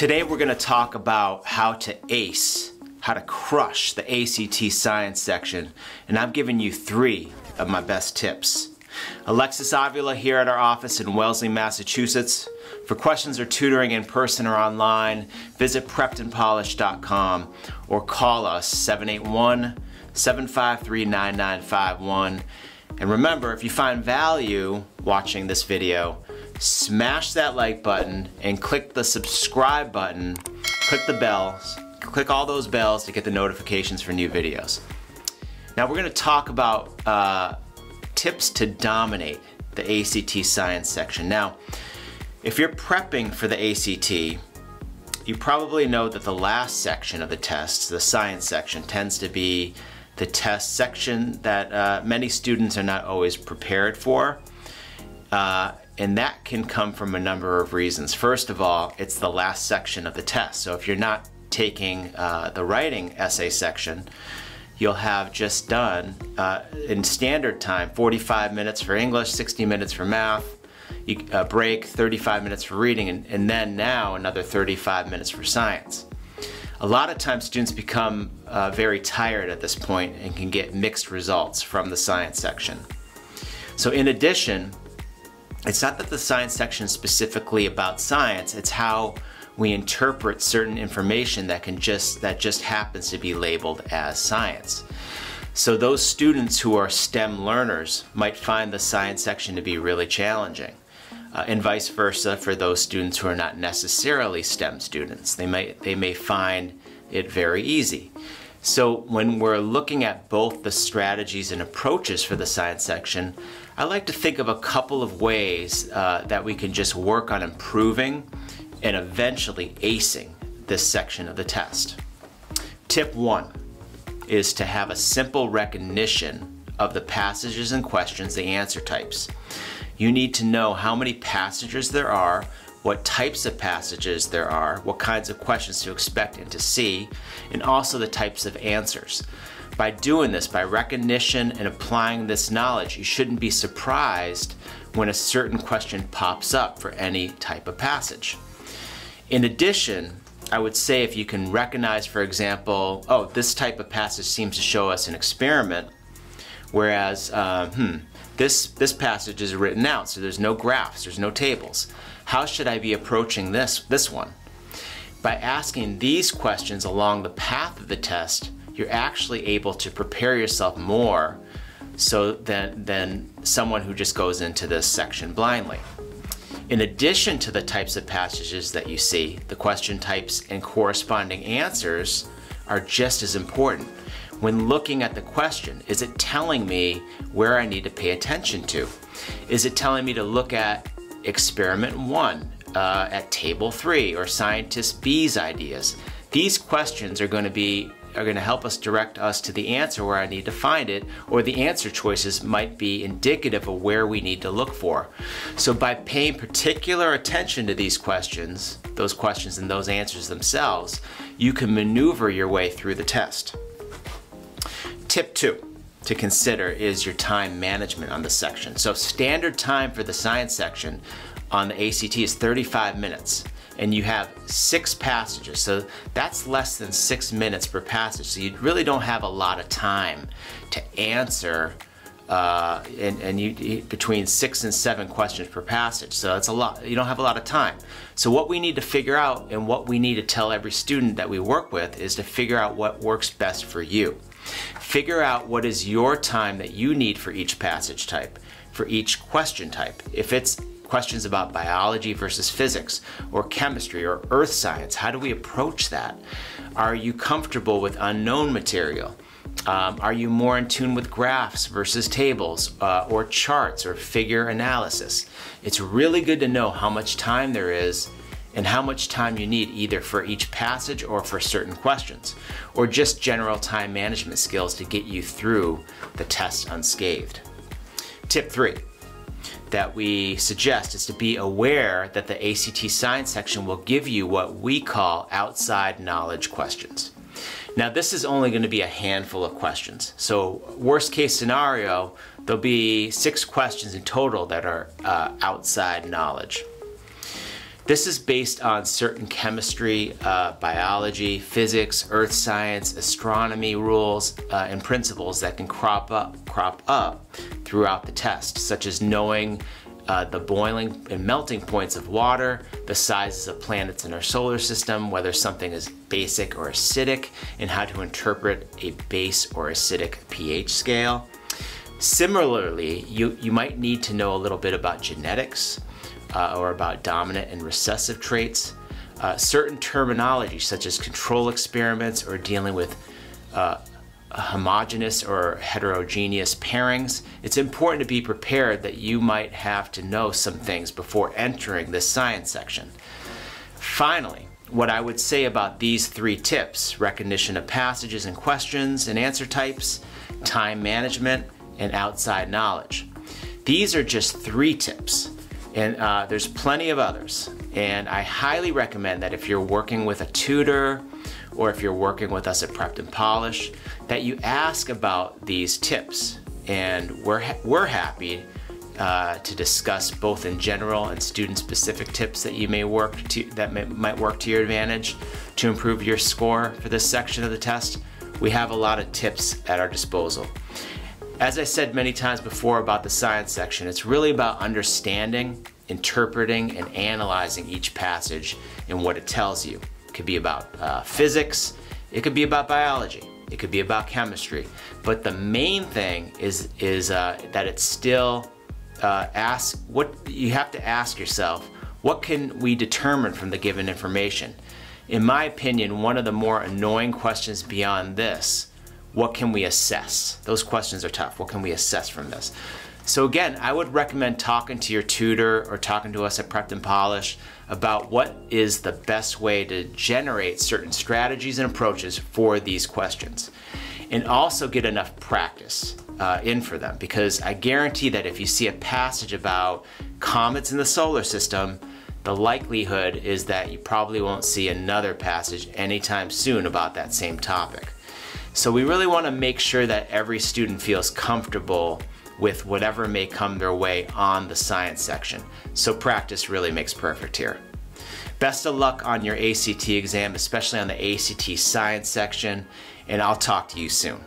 Today we're going to talk about how to ace, how to crush the ACT science section, and I'm giving you three of my best tips. Alexis Avila here at our office in Wellesley, Massachusetts. For questions or tutoring in person or online, visit preppedandpolished.com or call us 781 753 9951. And remember, if you find value watching this video, smash that like button and click the subscribe button, click the bells, click all those bells to get the notifications for new videos. Now we're gonna talk about uh, tips to dominate the ACT science section. Now, if you're prepping for the ACT, you probably know that the last section of the test, the science section, tends to be the test section that uh, many students are not always prepared for. Uh, and that can come from a number of reasons. First of all, it's the last section of the test. So if you're not taking uh, the writing essay section, you'll have just done uh, in standard time 45 minutes for English, 60 minutes for math, you, uh, break 35 minutes for reading, and, and then now another 35 minutes for science. A lot of times students become uh, very tired at this point and can get mixed results from the science section. So in addition, it's not that the science section is specifically about science, it's how we interpret certain information that can just that just happens to be labeled as science. So those students who are STEM learners might find the science section to be really challenging. Uh, and vice versa for those students who are not necessarily STEM students. They may, they may find it very easy. So when we're looking at both the strategies and approaches for the science section, I like to think of a couple of ways uh, that we can just work on improving and eventually acing this section of the test. Tip one is to have a simple recognition of the passages and questions, the answer types. You need to know how many passages there are, what types of passages there are, what kinds of questions to expect and to see, and also the types of answers. By doing this, by recognition and applying this knowledge, you shouldn't be surprised when a certain question pops up for any type of passage. In addition, I would say if you can recognize, for example, oh, this type of passage seems to show us an experiment, whereas, uh, hmm, this, this passage is written out, so there's no graphs, there's no tables. How should I be approaching this, this one? By asking these questions along the path of the test, you're actually able to prepare yourself more so than, than someone who just goes into this section blindly. In addition to the types of passages that you see, the question types and corresponding answers are just as important. When looking at the question, is it telling me where I need to pay attention to? Is it telling me to look at experiment one, uh, at table three, or scientist B's ideas? These questions are going to be are going to help us direct us to the answer where I need to find it, or the answer choices might be indicative of where we need to look for. So by paying particular attention to these questions, those questions and those answers themselves, you can maneuver your way through the test. Tip two to consider is your time management on the section. So standard time for the science section on the ACT is 35 minutes and you have six passages. So that's less than six minutes per passage. So you really don't have a lot of time to answer uh, and, and you, between six and seven questions per passage. So that's a lot. You don't have a lot of time. So what we need to figure out and what we need to tell every student that we work with is to figure out what works best for you. Figure out what is your time that you need for each passage type, for each question type. If it's questions about biology versus physics or chemistry or earth science. How do we approach that? Are you comfortable with unknown material? Um, are you more in tune with graphs versus tables uh, or charts or figure analysis? It's really good to know how much time there is and how much time you need either for each passage or for certain questions, or just general time management skills to get you through the test unscathed. Tip three, that we suggest is to be aware that the ACT Science section will give you what we call outside knowledge questions. Now this is only going to be a handful of questions. So worst case scenario, there'll be six questions in total that are uh, outside knowledge. This is based on certain chemistry, uh, biology, physics, earth science, astronomy rules, uh, and principles that can crop up, crop up throughout the test, such as knowing uh, the boiling and melting points of water, the sizes of planets in our solar system, whether something is basic or acidic, and how to interpret a base or acidic pH scale. Similarly, you, you might need to know a little bit about genetics uh, or about dominant and recessive traits. Uh, certain terminology such as control experiments or dealing with uh, homogeneous or heterogeneous pairings, it's important to be prepared that you might have to know some things before entering this science section. Finally, what I would say about these three tips, recognition of passages and questions and answer types, time management, and outside knowledge. These are just three tips, and uh, there's plenty of others. And I highly recommend that if you're working with a tutor or if you're working with us at Prepped and Polish, that you ask about these tips. And we're, ha we're happy uh, to discuss both in general and student-specific tips that you may work to that may, might work to your advantage to improve your score for this section of the test. We have a lot of tips at our disposal. As I said many times before about the science section, it's really about understanding, interpreting, and analyzing each passage and what it tells you. It could be about uh, physics, it could be about biology, it could be about chemistry. But the main thing is, is uh, that it's still uh, what you have to ask yourself what can we determine from the given information in my opinion one of the more annoying questions beyond this what can we assess? Those questions are tough. What can we assess from this? So again i would recommend talking to your tutor or talking to us at prepped and polish about what is the best way to generate certain strategies and approaches for these questions. And also get enough practice uh, in for them. Because I guarantee that if you see a passage about comets in the solar system, the likelihood is that you probably won't see another passage anytime soon about that same topic. So we really want to make sure that every student feels comfortable with whatever may come their way on the science section. So practice really makes perfect here. Best of luck on your ACT exam, especially on the ACT science section, and I'll talk to you soon.